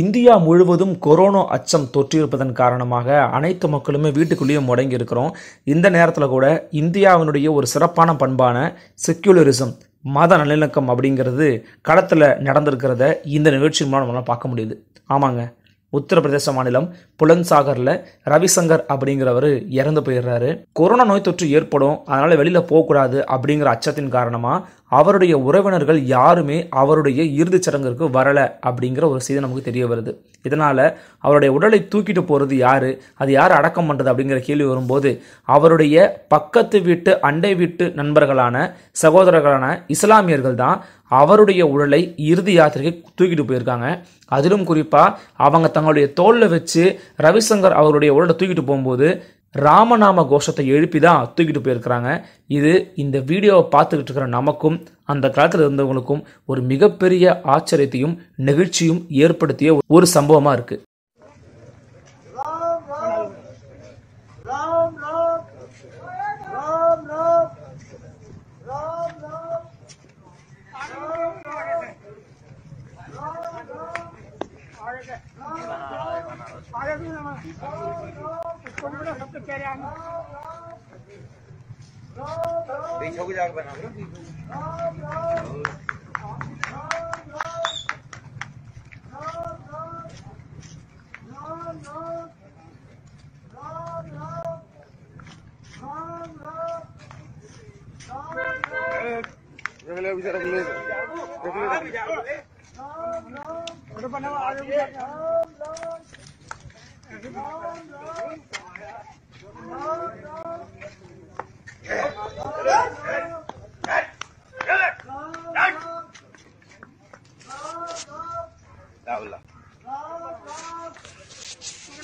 India முழுவதும் corona அச்சம் தொற்றியிருப்பதன் காரணமாக அனைத்து மக்களுமே வீட்டுக்குள்ளேயே முடங்கி இருக்கிறோம். இந்த நேரத்தில் கூட இந்தியாவினுடைய ஒரு சிறப்பான பண்பான செக்யூலரிசம் மத நல்லிணக்கம் அப்படிங்கிறது களத்தில் நடந்திருக்கிறத இந்த நிகழ்ச்சி மூலம் நம்மளால் பார்க்க முடியுது. ஆமாங்க. உத்தரப்பிரதேச மாநிலம் புலன்சாகரில் ரவிசங்கர் அப்படிங்கிறவர் இறந்து போயிடுறாரு. கொரோனா நோய் தொற்று ஏற்படும் அதனால் வெளியில் போகக்கூடாது அப்படிங்கிற அச்சத்தின் காரணமாக அவருடைய உறவினர்கள் யாருமே அவருடைய இறுதிச் சடங்கிற்கு வரலை அப்படிங்கிற ஒரு செய்தி நமக்கு தெரிய வருது. இதனால் அவருடைய உடலை தூக்கிட்டு போகிறது யார்? அது யார் அடக்கம் பண்ணுறது அப்படிங்கிற கேள்வி வரும்போது அவருடைய பக்கத்து வீட்டு அண்டை வீட்டு நண்பர்களான சகோதரர்களான இஸ்லாமியர்கள் தான் அவருடைய உடலை இறுதி யாத்திரைக்கு தூக்கிட்டு போயிருக்காங்க. அதிலும் குறிப்பாக அவங்க தங்களுடைய தோளில் வச்சு ரவிசங்கர் அவருடைய உடலை தூக்கிட்டு போகும்போது ராமநாம கோஷத்தை எழுப்பி தான் தூக்கிட்டு போயிருக்கிறாங்க. இது இந்த வீடியோவை பார்த்துக்கிட்டு இருக்கிற நமக்கும் அந்த காலத்தில் இருந்தவங்களுக்கும் ஒரு மிகப்பெரிய ஆச்சரியத்தையும் நெகிழ்ச்சியும் ஏற்படுத்திய ஒரு சம்பவமாக இருக்குது पीछे की जाकर बना Déjale avisar a mi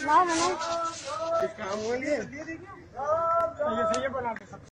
लाओ काम हो गया सही सही बना